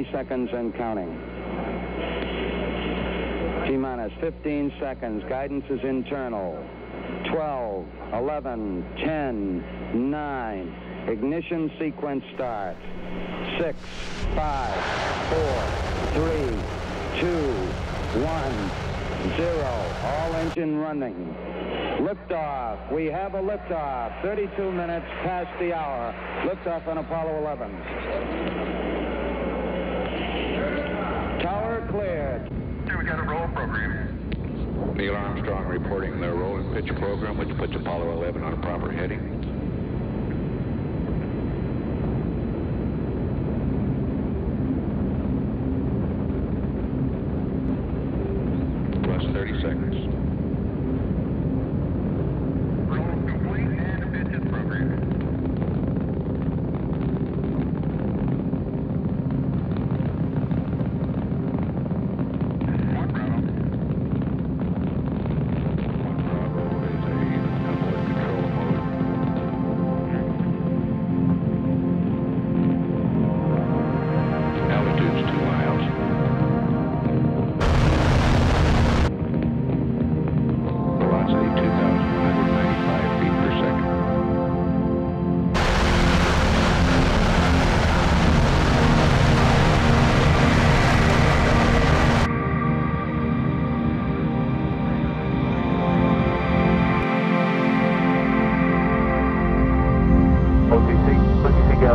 20 seconds and counting. T minus 15 seconds. Guidance is internal. 12, 11, 10, 9. Ignition sequence start. 6, 5, 4, 3, 2, 1, 0. All engine running. Liftoff. We have a liftoff. 32 minutes past the hour. Liftoff on Apollo 11. Tower cleared. We got a roll program. Neil Armstrong reporting the roll and pitch program, which puts Apollo 11 on a proper heading.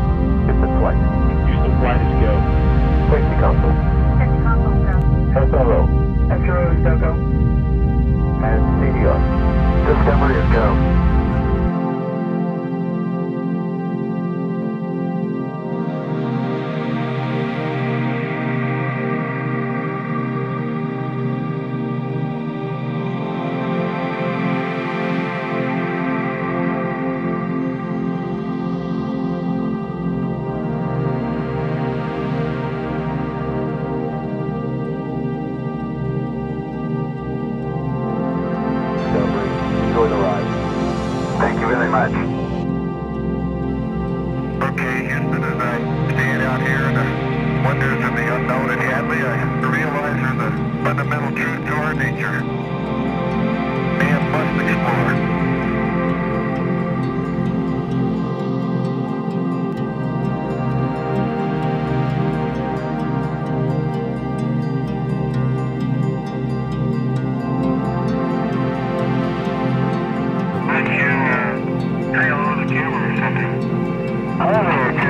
OTC go. Distance flight. Houston flight is go. Safety console. Safety console go. SRO. SRO is go go. And CDR. Discovery is go. You very much. Okay, Houston, as I stand out here in the wonders of the unknown in Hadley, I realize there's a fundamental truth to our nature. Man must explore. Camera or something?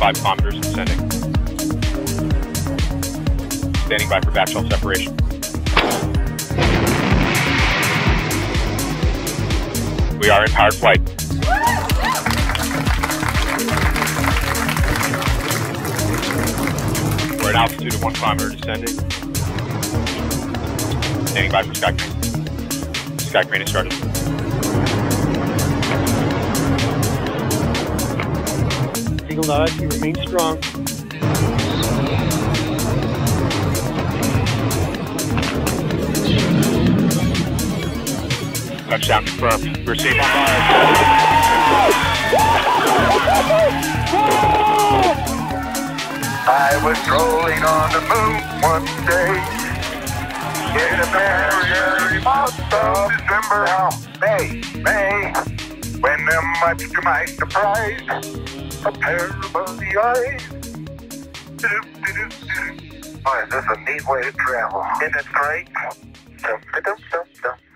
5 kilometers descending. Standing by for back separation. We are in powered flight. We're at altitude of 1 kilometer descending. Standing by for sky crane. Sky crane is started. Eagle Nod, you remain strong. Touchdown confirmed. We're safe on I was strolling on the moon one day in a very early month of December. Now, May, May, when much to my surprise, a pair of eyes. A neat way to travel? Isn't it great? Dum, dum, dum, dum.